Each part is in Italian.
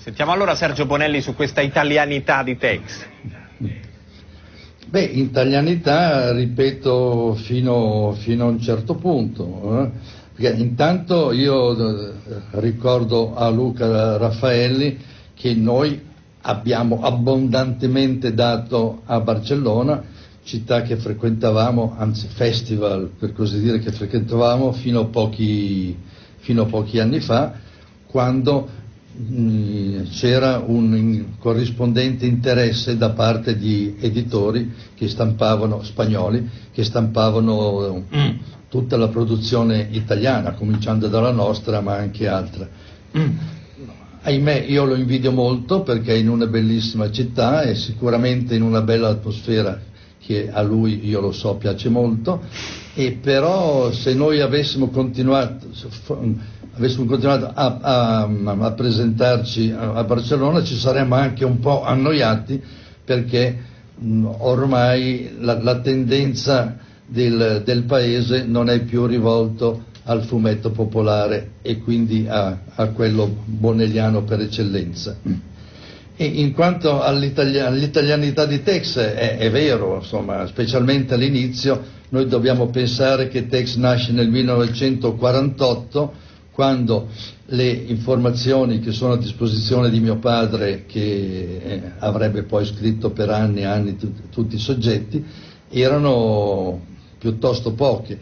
Sentiamo allora Sergio Bonelli su questa italianità di Tex. Beh, italianità, ripeto, fino, fino a un certo punto. Eh? Perché intanto io eh, ricordo a Luca Raffaelli che noi abbiamo abbondantemente dato a Barcellona, città che frequentavamo, anzi festival per così dire, che frequentavamo fino a pochi, fino a pochi anni fa, quando c'era un corrispondente interesse da parte di editori che stampavano, spagnoli, che stampavano mm, tutta la produzione italiana, cominciando dalla nostra ma anche altra. Mm. Ahimè, io lo invidio molto perché è in una bellissima città e sicuramente in una bella atmosfera che a lui, io lo so, piace molto, e però se noi avessimo continuato avessimo continuato a, a, a presentarci a, Barcellona ci saremmo anche un po' annoiati perché mh, ormai la, la tendenza del, del, paese non è più rivolto al fumetto popolare e quindi a, quello bonelliano per eccellenza. In quanto all'italianità di Tex è, è vero, insomma, specialmente all'inizio, noi dobbiamo pensare che Tex nasce nel 1948 quando le informazioni che sono a disposizione di mio padre, che eh, avrebbe poi scritto per anni e anni tutti i soggetti, erano piuttosto poche.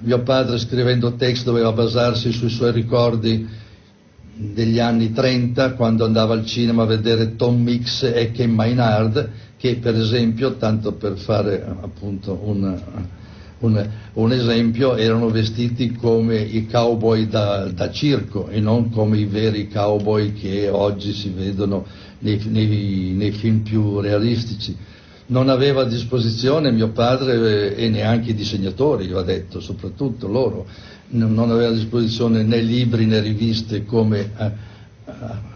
Mio padre scrivendo text doveva basarsi sui suoi ricordi degli anni 30 quando andava al cinema a vedere Tom Mix e Ken Maynard che per esempio, tanto per fare appunto un, un, un, esempio, erano vestiti come i cowboy da, da, circo e non come i veri cowboy che oggi si vedono nei, nei, nei film più realistici. Non aveva a disposizione mio padre eh, e neanche i disegnatori, va detto, soprattutto loro, non aveva a disposizione né libri né riviste come eh, eh,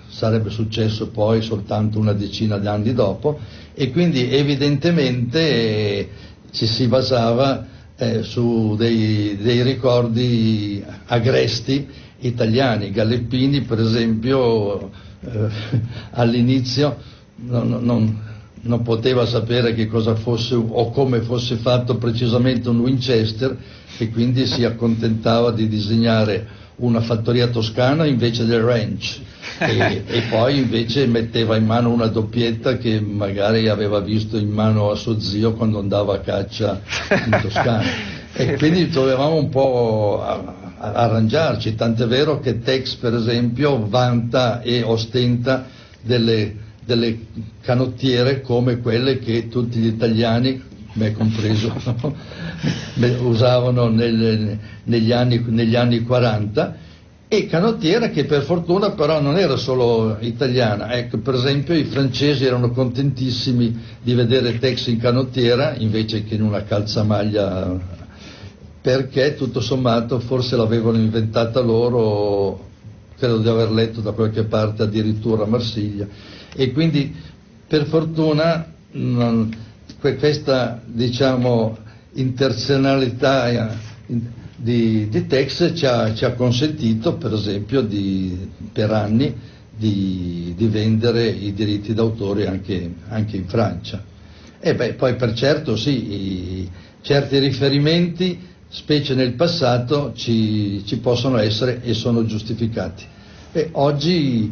sarebbe successo poi soltanto una decina di anni dopo e quindi evidentemente eh, ci si basava eh, su dei, dei, ricordi agresti italiani. Galleppini, per esempio, eh, all'inizio non, non, non, poteva sapere che cosa fosse o come fosse fatto precisamente un Winchester e quindi si accontentava di disegnare una fattoria toscana invece del ranch. E, e, poi invece metteva in mano una doppietta che magari aveva visto in mano a suo zio quando andava a caccia in Toscana. E quindi dovevamo un po' arrangiarci, tant'è vero che Tex per esempio vanta e ostenta delle, delle canottiere come quelle che tutti gli italiani me compreso, usavano nel, negli, anni, negli, anni, 40 e canottiera che per fortuna però non era solo italiana, ecco per esempio i francesi erano contentissimi di vedere Tex in canottiera invece che in una calzamaglia perché tutto sommato forse l'avevano inventata loro, credo di aver letto da qualche parte addirittura Marsiglia e quindi per fortuna non, questa diciamo interzionalità eh, di, di Tex ci ha, ci ha, consentito per esempio di, per anni di, di, vendere i diritti d'autore anche, anche in Francia. E beh, poi per certo sì, i, certi riferimenti, specie nel passato, ci, ci possono essere e sono giustificati. E oggi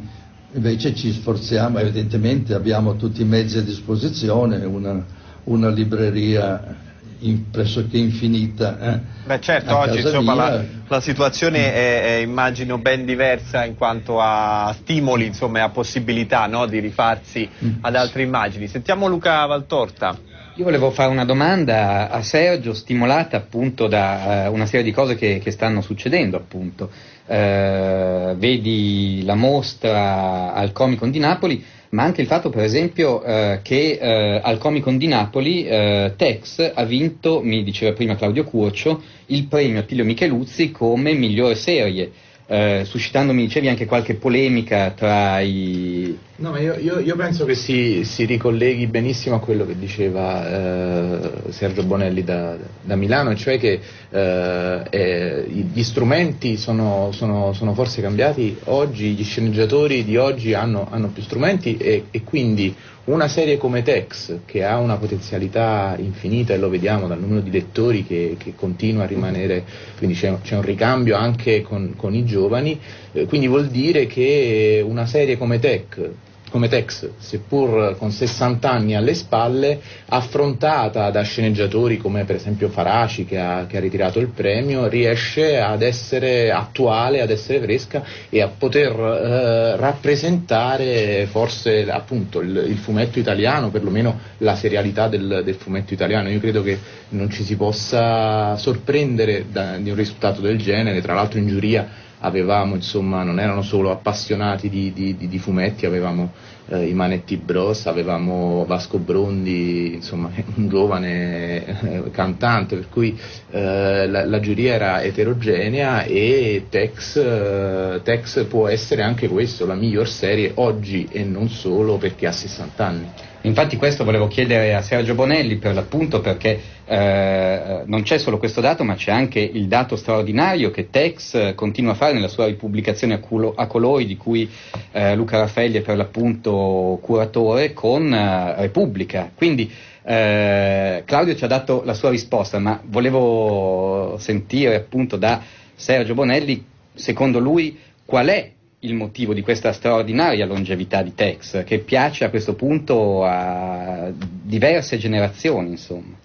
invece ci sforziamo, evidentemente abbiamo tutti i mezzi a disposizione, una, una libreria in, pressoché infinita. Eh, Beh certo, oggi insomma, la, la, situazione è, è, immagino ben diversa in quanto a stimoli insomma, a possibilità no, di rifarsi mm. ad altre immagini. Sentiamo Luca Valtorta. Io volevo fare una domanda a Sergio, stimolata appunto da uh, una serie di cose che, che stanno succedendo appunto. Uh, vedi la mostra al Comic Con di Napoli, ma anche il fatto per esempio eh, che eh, al Comic Con di Napoli eh, Tex ha vinto, mi diceva prima Claudio Curcio, il premio Attilio Micheluzzi come migliore serie. Eh, suscitando, mi dicevi, anche qualche polemica tra i... No, ma io, io, io penso che si, si, ricolleghi benissimo a quello che diceva eh, Sergio Bonelli da, da, Milano, cioè che eh, gli strumenti sono, sono, sono, forse cambiati. Oggi, gli sceneggiatori di oggi hanno, hanno più strumenti e, e quindi una serie come Tex, che ha una potenzialità infinita e lo vediamo dal numero di lettori che, che continua a rimanere, quindi c'è, c'è un ricambio anche con, con i giovani, eh, quindi vuol dire che una serie come Tech come Tex, seppur con 60 anni alle spalle, affrontata da sceneggiatori come per esempio Faraci che ha, che ha, ritirato il premio, riesce ad essere attuale, ad essere fresca e a poter eh, rappresentare forse appunto il, il, fumetto italiano, perlomeno la serialità del, del, fumetto italiano. Io credo che non ci si possa sorprendere da, di un risultato del genere, tra l'altro in giuria avevamo, insomma, non erano solo appassionati di, di, di, di fumetti, avevamo eh, i Manetti Bros, avevamo Vasco Brondi, insomma, un giovane eh, cantante, per cui eh, la, la, giuria era eterogenea e Tex, eh, Tex può essere anche questo, la miglior serie oggi e non solo perché ha 60 anni. Infatti questo volevo chiedere a Sergio Bonelli per l'appunto perché eh, non c'è solo questo dato ma c'è anche il dato straordinario che Tex continua a fare nella sua ripubblicazione a, culo, a colori di cui eh, Luca Raffaelli è per l'appunto curatore con eh, Repubblica. Quindi eh, Claudio ci ha dato la sua risposta ma volevo sentire appunto da Sergio Bonelli secondo lui qual è il motivo di questa straordinaria longevità di Tex, che piace a questo punto a diverse generazioni, insomma.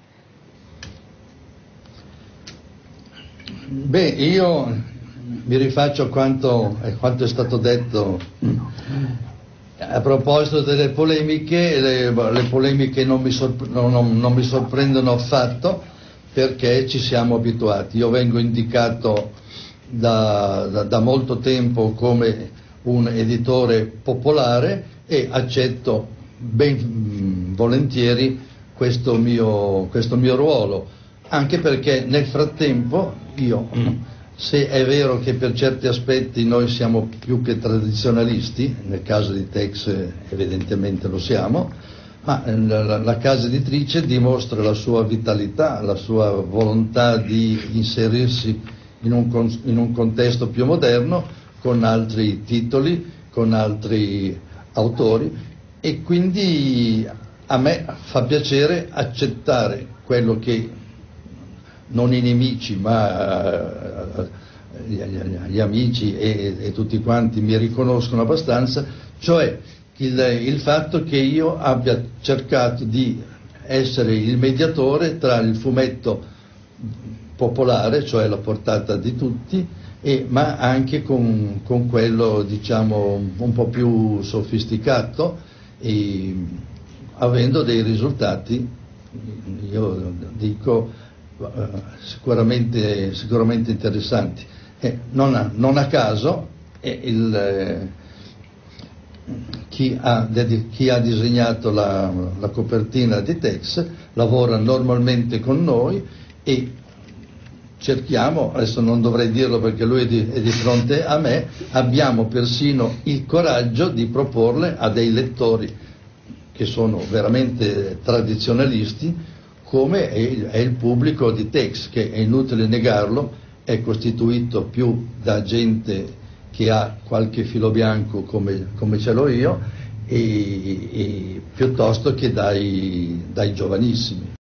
Beh, io mi rifaccio a quanto, quanto è stato detto a proposito delle polemiche, le, le polemiche non mi, sorpre- non, non mi sorprendono affatto perché ci siamo abituati. Io vengo indicato da, da, da molto tempo come un editore popolare e accetto ben volentieri questo mio, questo mio ruolo, anche perché nel frattempo io, mm. Se è vero che per certi aspetti noi siamo più che tradizionalisti, nel caso di Tex evidentemente lo siamo, ma eh, la, la, casa editrice dimostra la sua vitalità, la sua volontà di inserirsi in un, in un contesto più moderno con altri titoli, con altri autori e quindi a me fa piacere accettare quello che non i nemici ma eh, gli, amici e, e, tutti quanti mi riconoscono abbastanza, cioè il, il fatto che io abbia cercato di essere il mediatore tra il fumetto popolare, cioè la portata di tutti, e, ma anche con, con, quello diciamo un po' più sofisticato e avendo dei risultati, io dico, sicuramente, sicuramente, interessanti. Eh, non, a, non, a, caso il, eh, chi, ha, chi, ha, disegnato la, la copertina di Tex lavora normalmente con noi e cerchiamo, adesso non dovrei dirlo perché lui è di, è di, fronte a me, abbiamo persino il coraggio di proporle a dei lettori che sono veramente tradizionalisti, come è il, pubblico di Tex, che è inutile negarlo, è costituito più da gente che ha qualche filo bianco come, come ce l'ho io, e, e piuttosto che dai, dai giovanissimi.